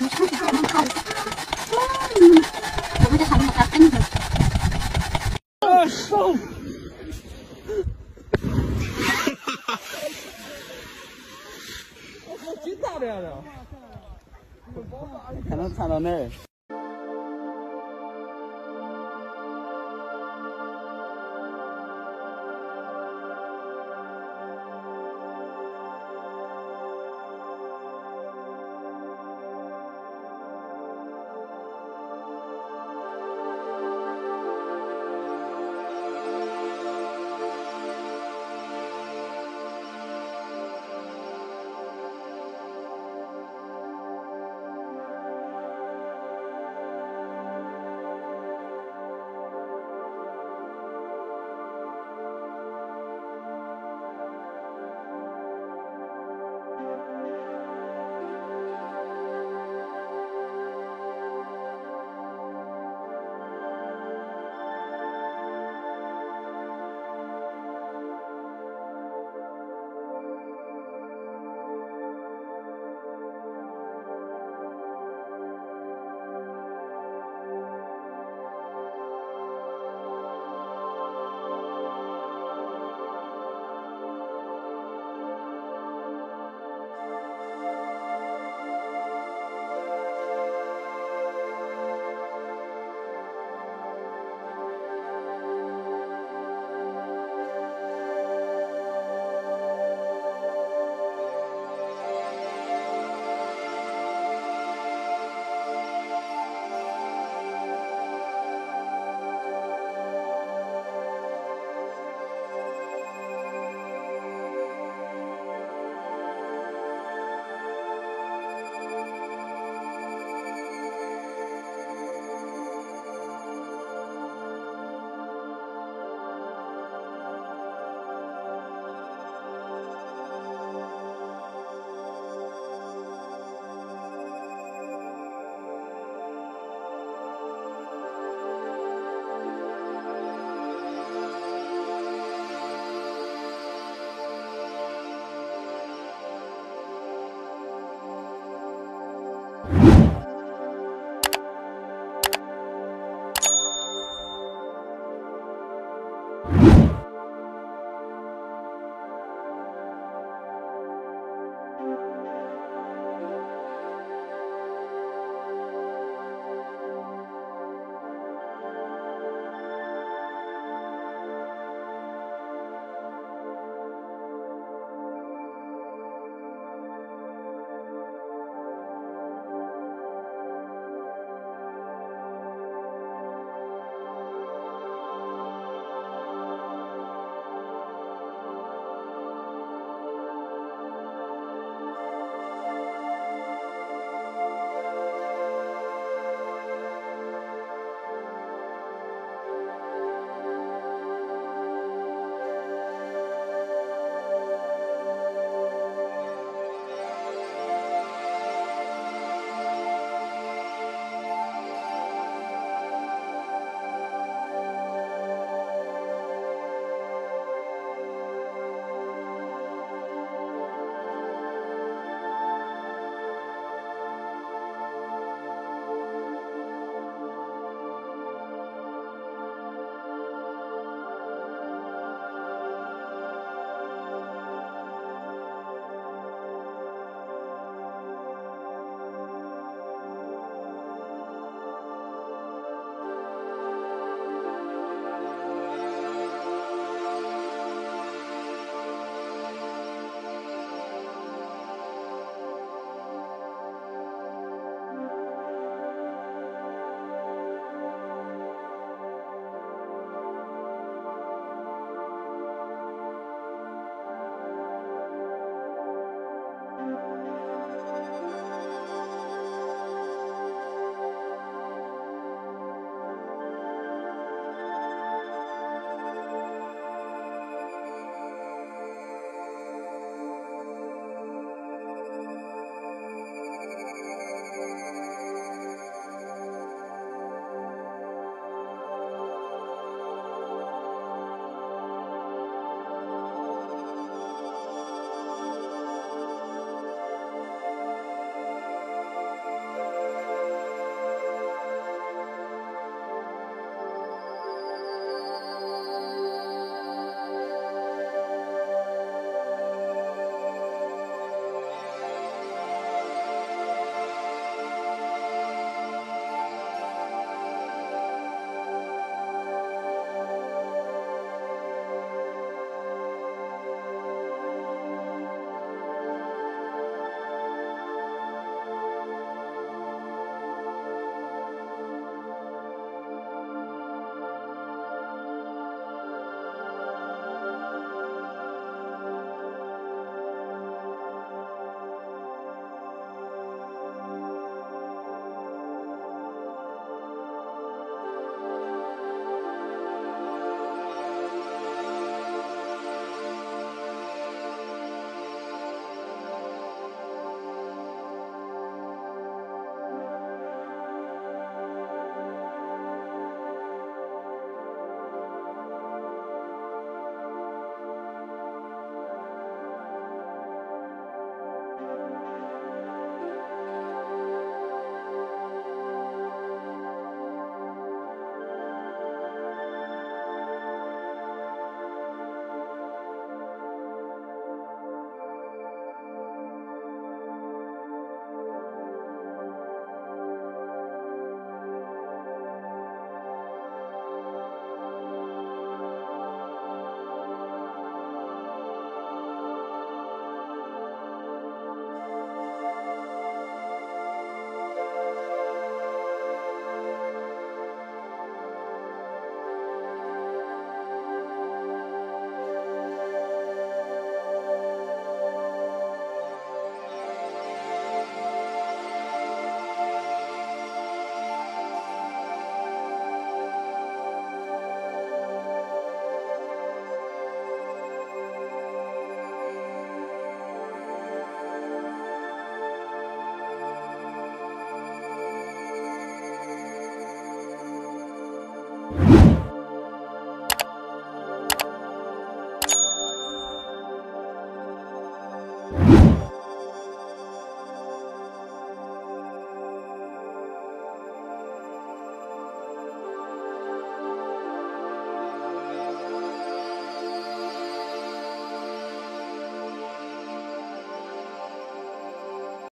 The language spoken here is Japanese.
はい。